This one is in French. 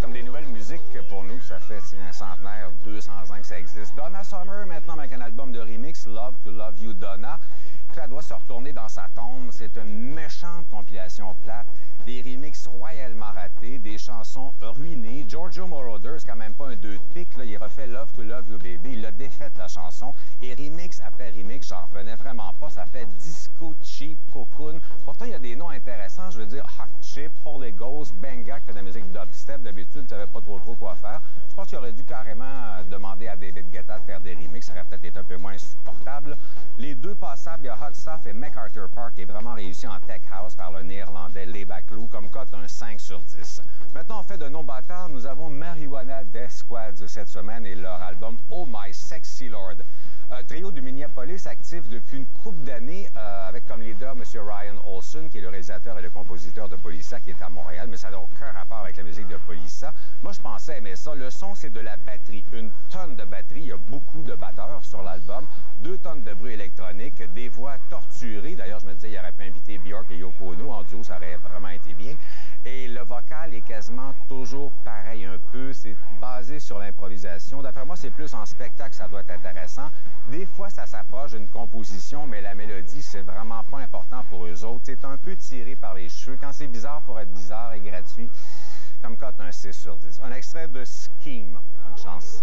comme des nouvelles musiques pour nous. Ça fait un centenaire, 200 ans que ça existe. Donna Summer, maintenant, avec un album de remix, Love to Love You Donna. Elle doit se retourner dans sa tombe. C'est une méchante compilation plate. Des remixes royalement ratés, des chansons ruinées. Giorgio Moroder, c'est quand même pas un deux de pique. Là. Il refait Love to Love You Baby. Il a défait la chanson. Et remix après remix, j'en revenais vraiment pas. Ça fait disco cheap, cocoon. Ne pas trop trop quoi faire. Je pense qu'il aurait dû carrément demander à David Guetta de faire des remixes. Ça aurait peut-être été un peu moins supportable. Les deux passables, il y a Hot Stuff et MacArthur Park, qui est vraiment réussi en tech house par le néerlandais Les Baclou, comme cote un 5 sur 10. Maintenant, on fait de non bâtards. Nous avons Marijuana Death Squad cette semaine et leur album Oh My Sexy Lord. Un trio de Minneapolis actif depuis une couple d'années euh, avec comme leader M. Ryan Olson, qui est le réalisateur et le compositeur de Polissa, qui est à Montréal, mais ça n'a aucun rapport avec la Moi, je pensais aimer ça. Le son, c'est de la batterie. Une tonne de batterie. Il y a beaucoup de batteurs sur l'album. Deux tonnes de bruit électronique, des voix torturées. D'ailleurs, je me disais, il aurait pas invité Björk et Yoko Ono en duo, ça aurait vraiment été bien. Et le vocal est quasiment toujours pareil un peu. C'est basé sur l'improvisation. D'après moi, c'est plus en spectacle, ça doit être intéressant. Des fois, ça s'approche d'une composition, mais la mélodie, c'est vraiment pas important pour eux autres. C'est un peu tiré par les cheveux. Quand c'est bizarre pour être bizarre et gratuit, comme quand un 6 sur 10. Un extrait de Scheme. Bonne chance.